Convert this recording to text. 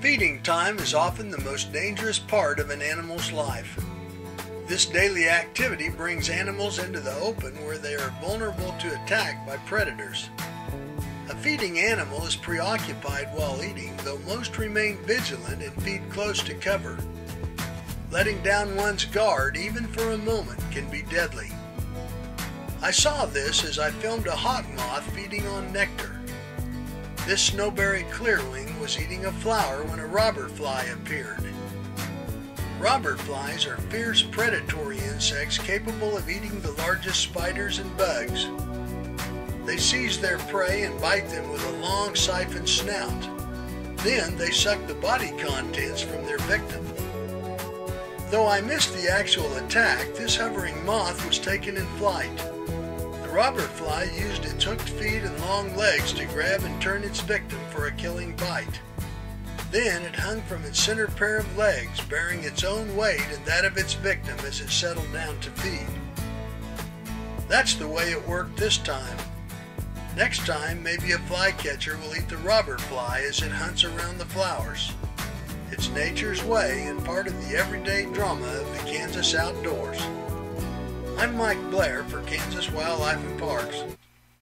Feeding time is often the most dangerous part of an animal's life. This daily activity brings animals into the open where they are vulnerable to attack by predators. A feeding animal is preoccupied while eating, though most remain vigilant and feed close to cover. Letting down one's guard, even for a moment, can be deadly. I saw this as I filmed a hawk moth feeding on nectar. This snowberry clearwing was eating a flower when a robber fly appeared. Robber flies are fierce predatory insects capable of eating the largest spiders and bugs. They seize their prey and bite them with a long siphon snout. Then they suck the body contents from their victim. Though I missed the actual attack, this hovering moth was taken in flight. The robber fly used its hooked feet and long legs to grab and turn its victim for a killing bite. Then it hung from its center pair of legs, bearing its own weight and that of its victim as it settled down to feed. That's the way it worked this time. Next time, maybe a flycatcher will eat the robber fly as it hunts around the flowers. It's nature's way and part of the everyday drama of the Kansas outdoors. I'm Mike Blair for Kansas Wildlife and Parks.